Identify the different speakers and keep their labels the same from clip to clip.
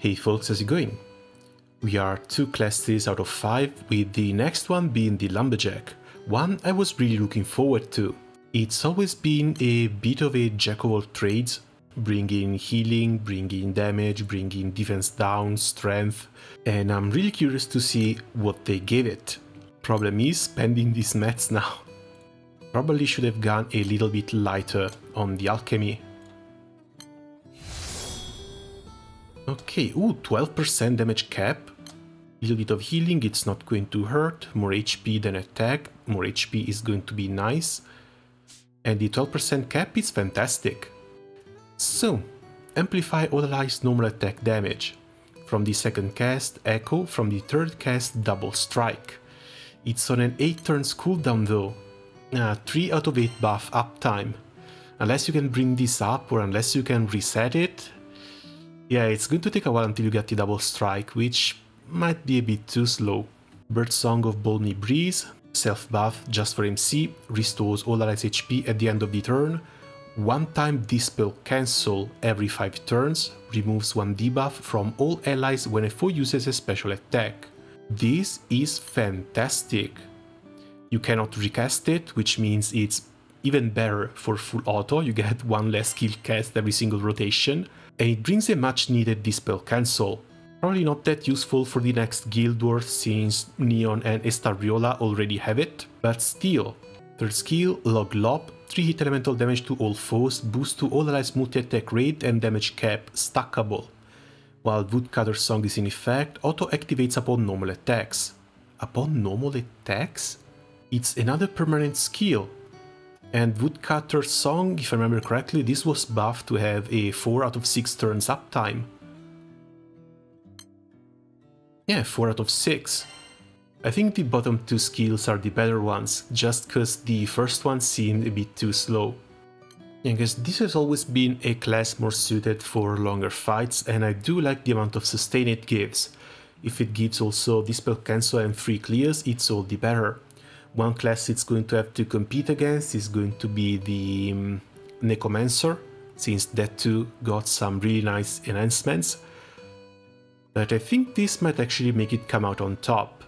Speaker 1: Hey folks, how's it going? We are two classes out of five, with the next one being the Lumberjack, one I was really looking forward to. It's always been a bit of a jack of all trades, bringing healing, bringing damage, bringing defense down, strength, and I'm really curious to see what they gave it. Problem is spending these mats now. Probably should have gone a little bit lighter on the alchemy Okay, ooh, 12% damage cap. Little bit of healing, it's not going to hurt. More HP than attack. More HP is going to be nice. And the 12% cap is fantastic. So, amplify allies normal attack damage. From the second cast, Echo. From the third cast, Double Strike. It's on an 8 turns cooldown though. Uh, 3 out of 8 buff uptime. Unless you can bring this up or unless you can reset it, yeah, it's going to take a while until you get the double strike, which might be a bit too slow. Bird Song of Balmy Breeze, self buff just for MC, restores all allies HP at the end of the turn, one time Dispel Cancel every 5 turns, removes one debuff from all allies when a foe uses a special attack. This is fantastic. You cannot recast it, which means it's even better for full auto, you get one less skill cast every single rotation, and it brings a much needed Dispel Cancel. Probably not that useful for the next Guild Wars since Neon and Estarriola already have it, but still. Third skill, Log Lop, 3 hit elemental damage to all foes, boost to all allies multi-attack rate and damage cap, stackable. While Woodcutter Song is in effect, auto activates upon normal attacks. Upon normal attacks? It's another permanent skill, and Woodcutter's Song, if I remember correctly, this was buffed to have a 4 out of 6 turns uptime. Yeah, 4 out of 6. I think the bottom two skills are the better ones, just cause the first one seemed a bit too slow. Yeah, I guess this has always been a class more suited for longer fights, and I do like the amount of sustain it gives. If it gives also Dispel Cancel and free clears, it's all the better. One class it's going to have to compete against is going to be the um, Necromancer, since that too got some really nice enhancements. But I think this might actually make it come out on top.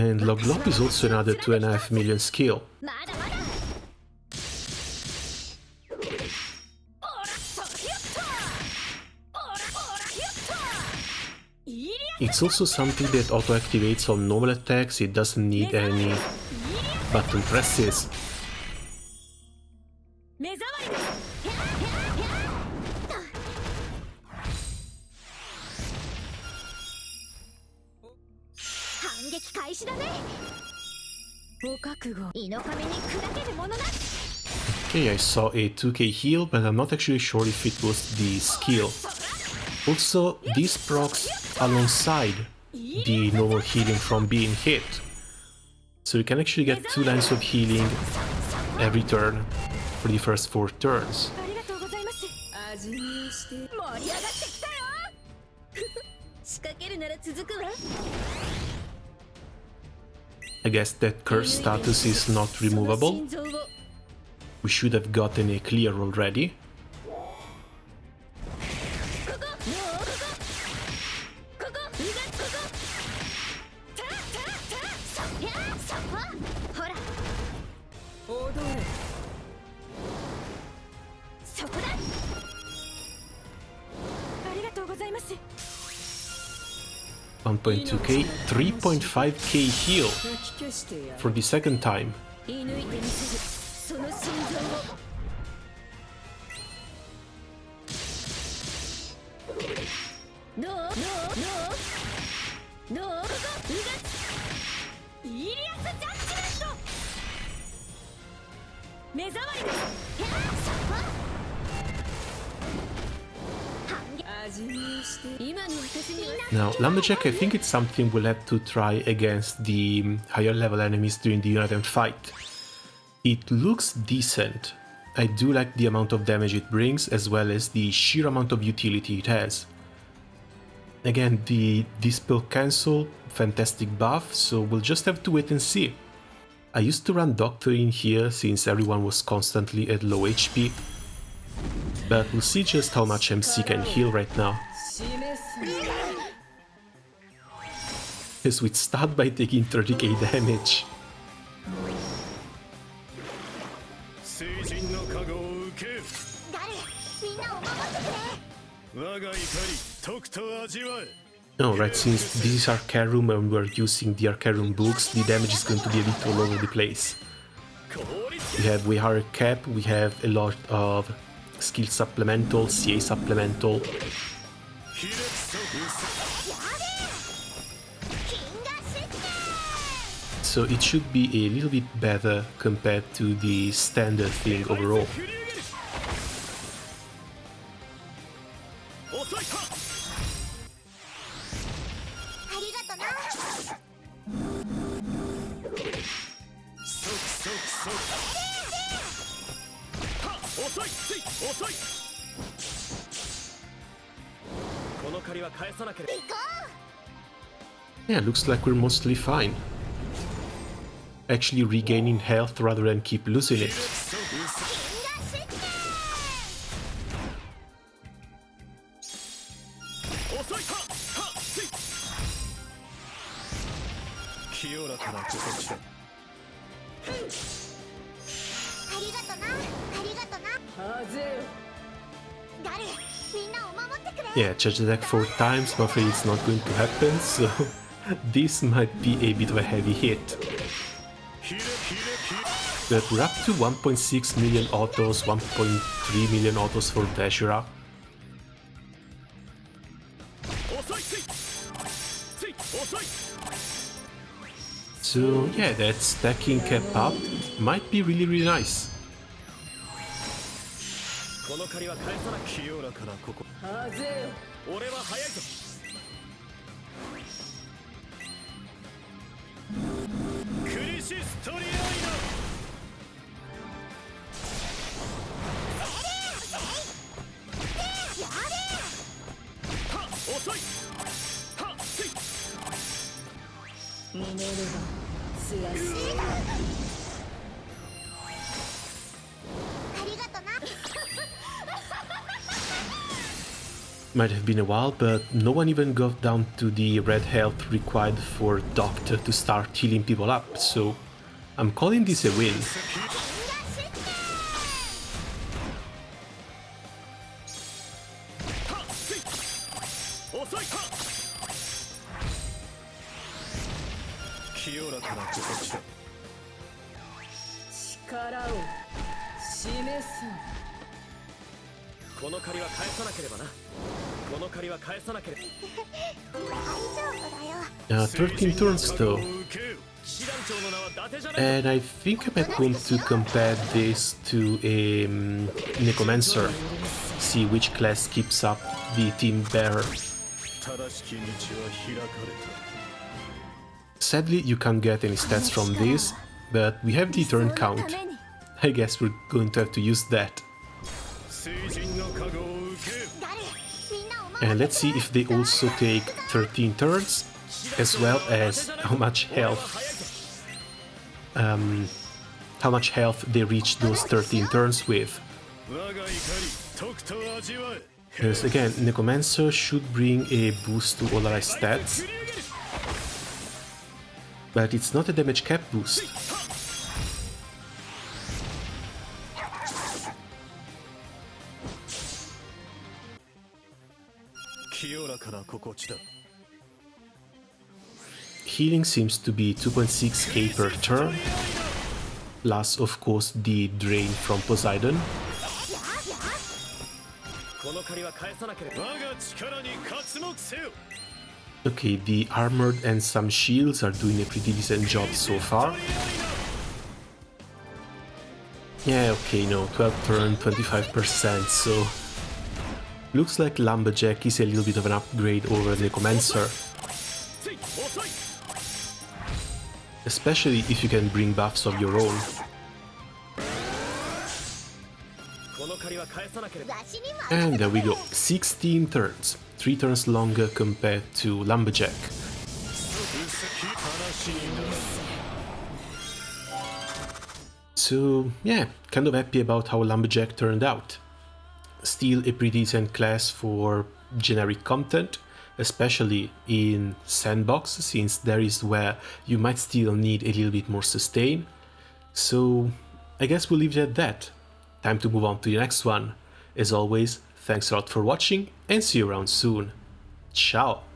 Speaker 1: And Loglop is also another 2.5 million skill. It's also something that auto-activates on normal attacks, it doesn't need any button presses. しだねお覚悟胃の壁に砕けるものな Okay, I saw a 2k heal, but I'm not actually sure if it was the skill. Also, this procs alongside the normal healing from being hit. So you can actually get two lines of healing every turn for the first four turns. I guess that curse status is not removable. We should have gotten a clear already. One point two K, three point five K heal for the second time. Now, Lumberjack, I think it's something we'll have to try against the higher level enemies during the Unite and Fight. It looks decent. I do like the amount of damage it brings, as well as the sheer amount of utility it has. Again, the Dispel Cancel, fantastic buff, so we'll just have to wait and see. I used to run Doctor in here since everyone was constantly at low HP, but we'll see just how much MC can heal right now. As we'd start by taking 30k damage. Oh, right, since this is Arcarum and we're using the Arcarum books, the damage is going to be a bit all over the place. We have higher cap, we have a lot of skill supplemental, CA supplemental. So it should be a little bit better compared to the standard thing overall. Yeah, looks like we're mostly fine. Actually regaining health rather than keep losing it. Yeah, charge attack four times, but it's not going to happen, so this might be a bit of a heavy hit. We're up to 1.6 million autos, 1.3 million autos for Dashura. So yeah, that stacking cap up might be really really nice. シストリアイナ。逃げればい。Might have been a while, but no one even got down to the red health required for Doctor to start healing people up, so I'm calling this a win. Uh, 13 turns though. And I think I might want to compare this to a um, Necromancer. See which class keeps up the team better. Sadly, you can't get any stats from this, but we have the turn count. I guess we're going to have to use that. And let's see if they also take 13 turns, as well as how much health um, how much health they reach those 13 turns with. Because again, Necromancer should bring a boost to all our stats, but it's not a damage cap boost. Healing seems to be 2.6k per turn, plus of course the drain from Poseidon. Okay, the armored and some shields are doing a pretty decent job so far. Yeah, okay, no, 12 turn, 25%, so Looks like Lumberjack is a little bit of an upgrade over the Necromancer. Especially if you can bring buffs of your own. And there we go, 16 turns, 3 turns longer compared to Lumberjack. So yeah, kind of happy about how Lumberjack turned out. Still a pretty decent class for generic content, especially in Sandbox, since there is where you might still need a little bit more sustain. So I guess we'll leave it at that. Time to move on to the next one. As always, thanks a lot for watching and see you around soon. Ciao!